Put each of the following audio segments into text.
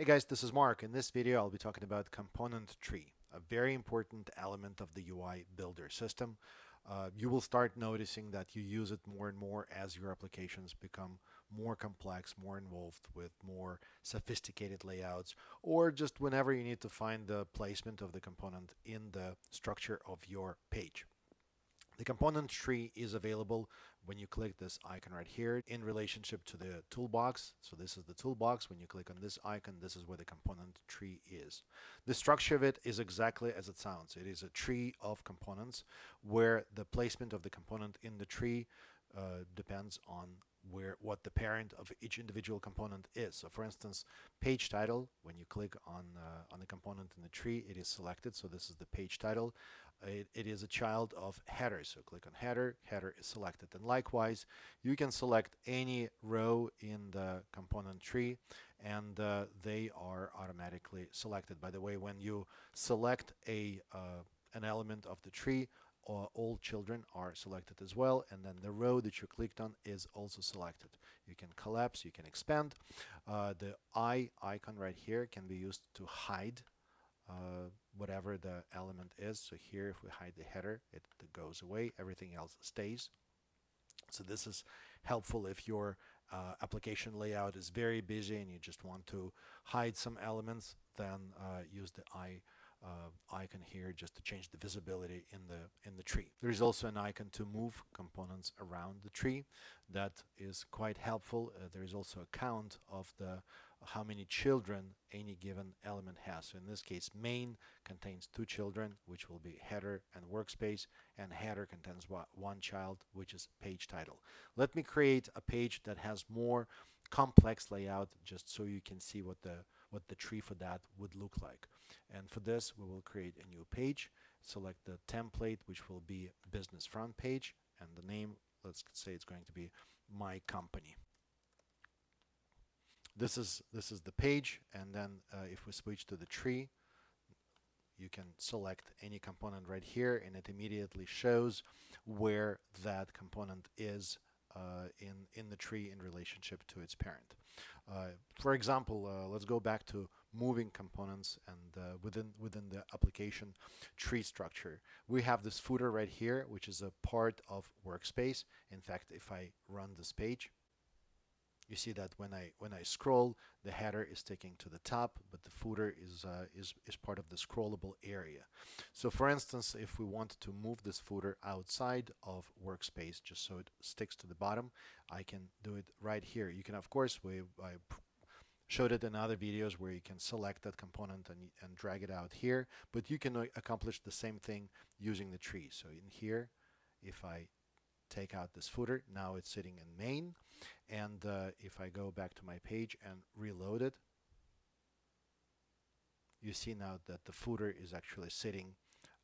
Hey guys, this is Mark. In this video, I'll be talking about component tree, a very important element of the UI builder system. Uh, you will start noticing that you use it more and more as your applications become more complex, more involved with more sophisticated layouts, or just whenever you need to find the placement of the component in the structure of your page. The component tree is available when you click this icon right here in relationship to the toolbox. So this is the toolbox. When you click on this icon, this is where the component tree is. The structure of it is exactly as it sounds. It is a tree of components where the placement of the component in the tree uh, depends on where what the parent of each individual component is. So for instance, page title, when you click on, uh, on the component in the tree, it is selected. So this is the page title. It, it is a child of header. So click on header, header is selected. And likewise, you can select any row in the component tree and uh, they are automatically selected. By the way, when you select a uh, an element of the tree, all children are selected as well and then the row that you clicked on is also selected. You can collapse you can expand. Uh, the eye icon right here can be used to hide uh, whatever the element is. So here if we hide the header it, it goes away. Everything else stays. So this is helpful if your uh, application layout is very busy and you just want to hide some elements then uh, use the eye uh, icon here just to change the visibility in the in. There is also an icon to move components around the tree that is quite helpful. Uh, there is also a count of the how many children any given element has. So in this case, main contains two children, which will be header and workspace, and header contains one child, which is page title. Let me create a page that has more complex layout just so you can see what the what the tree for that would look like. And for this, we will create a new page, select the template, which will be business front page, and the name, let's say it's going to be my company. This is this is the page, and then uh, if we switch to the tree, you can select any component right here, and it immediately shows where that component is uh, in in the tree in relationship to its parent. Uh, for example, uh, let's go back to moving components and uh, within within the application tree structure. We have this footer right here, which is a part of workspace. In fact, if I run this page, you see that when I when I scroll, the header is sticking to the top, but the footer is uh, is is part of the scrollable area. So, for instance, if we want to move this footer outside of workspace, just so it sticks to the bottom, I can do it right here. You can, of course, we I showed it in other videos where you can select that component and, and drag it out here, but you can uh, accomplish the same thing using the tree. So in here, if I take out this footer. Now it's sitting in main. And uh, if I go back to my page and reload it, you see now that the footer is actually sitting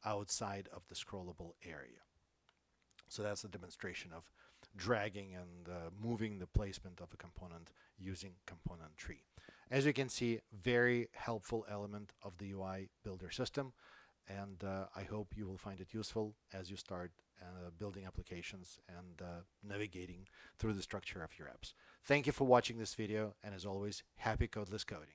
outside of the scrollable area. So that's a demonstration of dragging and uh, moving the placement of a component using component tree. As you can see, very helpful element of the UI builder system and uh, I hope you will find it useful as you start uh, building applications and uh, navigating through the structure of your apps. Thank you for watching this video and as always happy codeless coding.